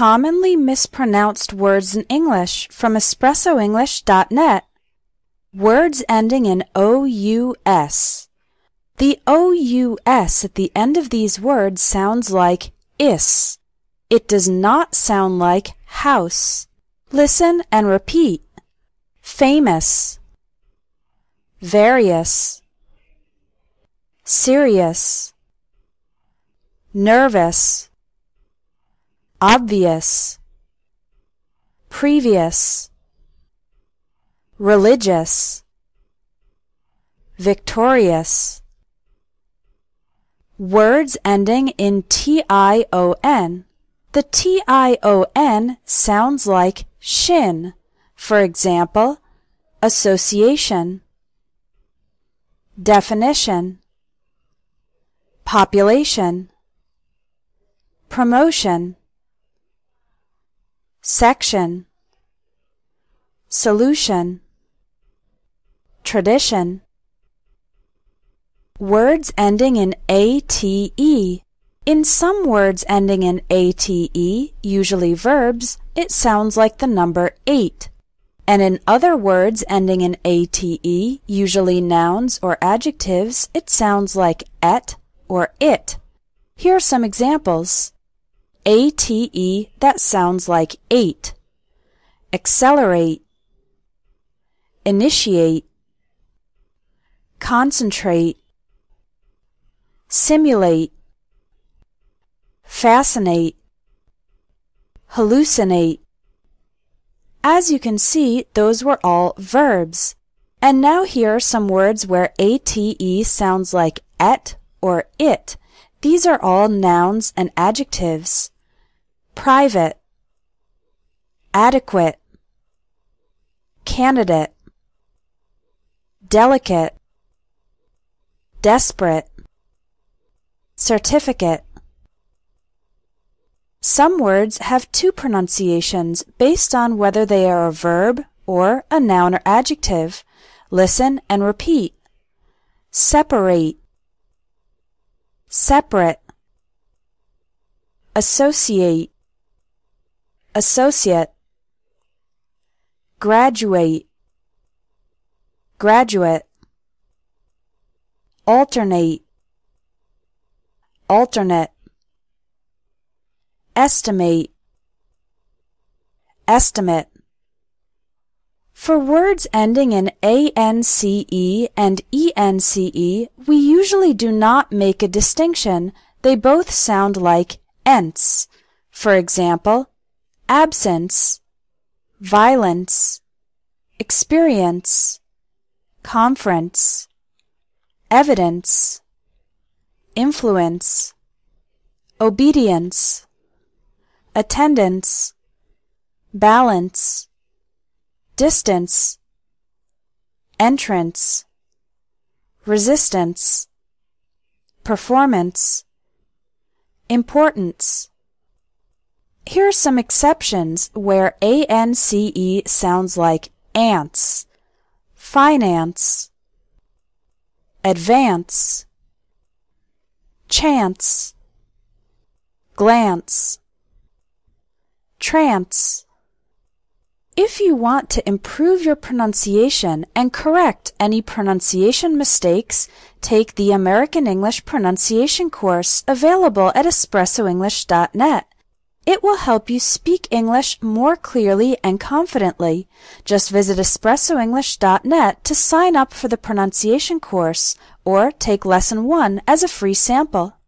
Commonly mispronounced words in English from espressoenglish.net. Words ending in OUS. The OUS at the end of these words sounds like is. It does not sound like house. Listen and repeat. Famous. Various. Serious. Nervous obvious, previous, religious, victorious. Words ending in T-I-O-N. The T-I-O-N sounds like shin. For example, association, definition, population, promotion section, solution, tradition. Words ending in ate. In some words ending in ate, usually verbs, it sounds like the number 8. And in other words ending in ate, usually nouns or adjectives, it sounds like et or it. Here are some examples. ATE that sounds like eight. Accelerate. Initiate. Concentrate. Simulate. Fascinate. Hallucinate. As you can see, those were all verbs. And now here are some words where ATE sounds like et or it. These are all nouns and adjectives. Private, adequate, candidate, delicate, desperate, certificate. Some words have two pronunciations based on whether they are a verb or a noun or adjective. Listen and repeat. Separate, separate, associate, associate, graduate, graduate, alternate, alternate, estimate, estimate. For words ending in ANCE and ENCE, we usually do not make a distinction. They both sound like ence. For example, absence, violence, experience, conference, evidence, influence, obedience, attendance, balance, distance, entrance, resistance, performance, importance. Here are some exceptions where ANCE sounds like ants, finance, advance, chance, glance, trance, if you want to improve your pronunciation and correct any pronunciation mistakes, take the American English Pronunciation course available at espressoenglish.net. It will help you speak English more clearly and confidently. Just visit espressoenglish.net to sign up for the pronunciation course or take lesson 1 as a free sample.